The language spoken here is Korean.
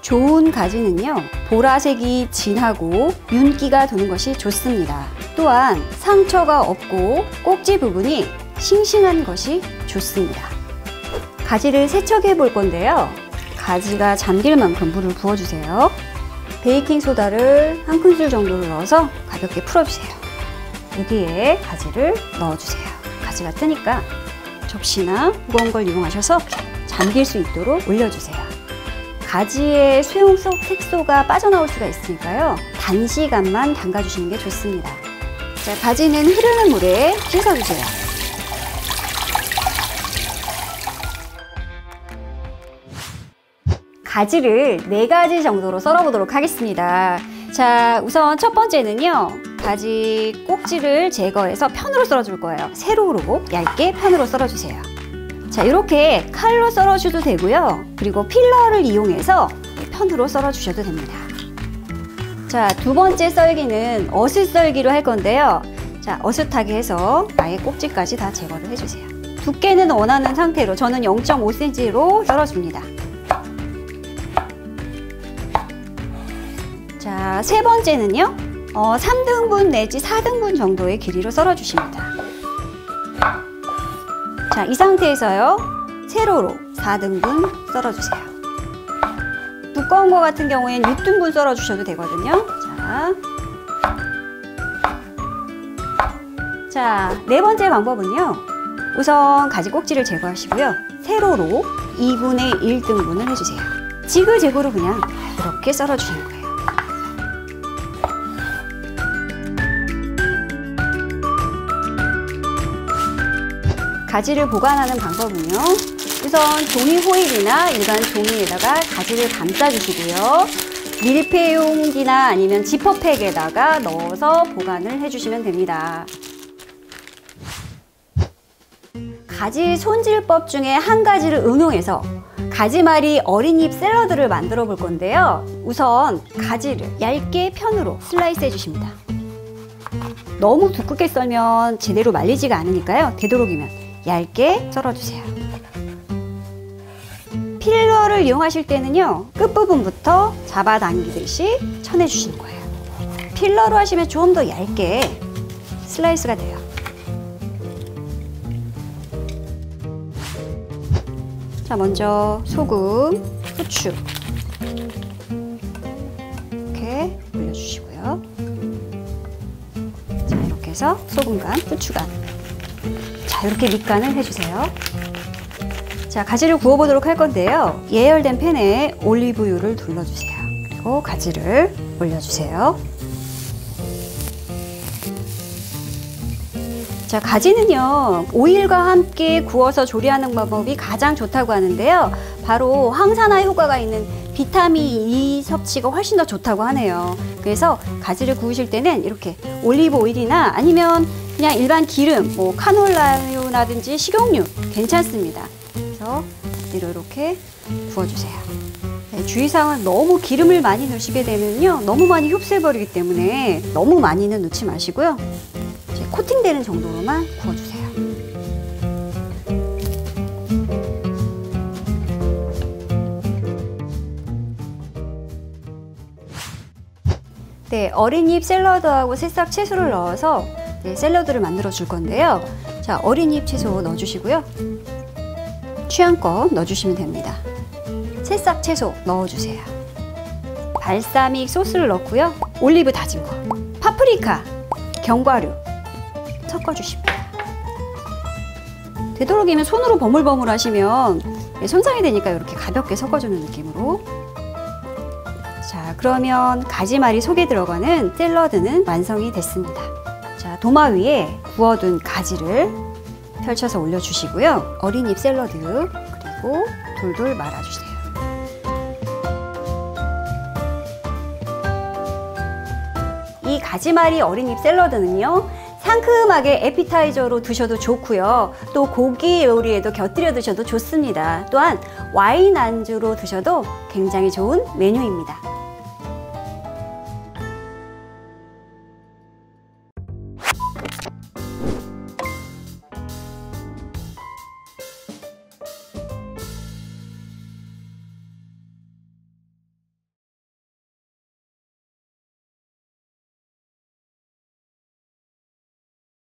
좋은 가지는요, 보라색이 진하고 윤기가 도는 것이 좋습니다. 또한 상처가 없고 꼭지 부분이 싱싱한 것이 좋습니다. 가지를 세척해 볼 건데요. 가지가 잠길 만큼 물을 부어주세요. 베이킹소다를 한 큰술 정도를 넣어서 가볍게 풀어주세요. 여기에 가지를 넣어주세요. 가지가 뜨니까 접시나 무거운 걸 이용하셔서 잠길 수 있도록 올려주세요. 가지의 수용 속 색소가 빠져나올 수가 있으니까요. 단시간만 담가주시는 게 좋습니다. 자, 가지는 흐르는 물에 씻어주세요. 가지를 네 가지 정도로 썰어보도록 하겠습니다. 자, 우선 첫 번째는요. 가지 꼭지를 제거해서 편으로 썰어줄 거예요. 세로로 얇게 편으로 썰어주세요. 자, 이렇게 칼로 썰어주도 되고요. 그리고 필러를 이용해서 편으로 썰어주셔도 됩니다. 자, 두 번째 썰기는 어슷 썰기로 할 건데요. 자, 어슷하게 해서 아예 꼭지까지 다 제거를 해주세요. 두께는 원하는 상태로 저는 0.5cm로 썰어줍니다. 자, 세 번째는요. 어, 3등분 내지 4등분 정도의 길이로 썰어주십니다. 자, 이 상태에서요. 세로로 4등분 썰어주세요. 두꺼운 거 같은 경우엔 6등분 썰어주셔도 되거든요. 자, 자, 네 번째 방법은요. 우선 가지 꼭지를 제거하시고요. 세로로 2분의 1등분을 해주세요. 지그재그로 그냥 이렇게 썰어주시는 거예요. 가지를 보관하는 방법은요. 우선 종이 호일이나 일반 종이에다가 가지를 감싸주시고요. 밀폐용기나 아니면 지퍼팩에다가 넣어서 보관을 해주시면 됩니다. 가지 손질법 중에 한 가지를 응용해서 가지말이 어린잎 샐러드를 만들어 볼 건데요. 우선 가지를 얇게 편으로 슬라이스 해주십니다. 너무 두껍게 썰면 제대로 말리지가 않으니까요. 되도록이면 얇게 썰어주세요. 필러를 이용하실 때는요. 끝부분부터 잡아당기듯이 쳐내주시는 거예요. 필러로 하시면 좀 더 얇게 슬라이스가 돼요. 자, 먼저 소금, 후추 이렇게 올려주시고요. 자, 이렇게 해서 소금간, 후추간 자, 이렇게 밑간을 해주세요. 자, 가지를 구워보도록 할 건데요. 예열된 팬에 올리브유를 둘러주세요. 그리고 가지를 올려주세요. 자, 가지는요, 오일과 함께 구워서 조리하는 방법이 가장 좋다고 하는데요. 바로 항산화 효과가 있는 비타민 E 섭취가 훨씬 더 좋다고 하네요. 그래서 가지를 구우실 때는 이렇게 올리브 오일이나 아니면 그냥 일반 기름, 뭐 카놀라유라든지 식용유 괜찮습니다. 그래서 이렇게 구워주세요. 네, 주의사항은 너무 기름을 많이 넣으시게 되면요. 너무 많이 흡수해버리기 때문에 너무 많이는 넣지 마시고요. 코팅되는 정도로만 구워주세요. 네, 어린잎 샐러드하고 새싹 채소를 넣어서 네, 샐러드를 만들어 줄 건데요. 자, 어린잎 채소 넣어주시고요. 취향껏 넣어주시면 됩니다. 새싹 채소 넣어주세요. 발사믹 소스를 넣고요. 올리브 다진 거, 파프리카, 견과류, 섞어주십니다. 되도록이면 손으로 버물버물 하시면 손상이 되니까 이렇게 가볍게 섞어주는 느낌으로 자 그러면 가지말이 속에 들어가는 샐러드는 완성이 됐습니다. 자 도마 위에 구워둔 가지를 펼쳐서 올려주시고요. 어린잎 샐러드 그리고 돌돌 말아주세요. 이 가지말이 어린잎 샐러드는요. 상큼하게 에피타이저로 드셔도 좋고요. 또 고기 요리에도 곁들여 드셔도 좋습니다. 또한 와인 안주로 드셔도 굉장히 좋은 메뉴입니다.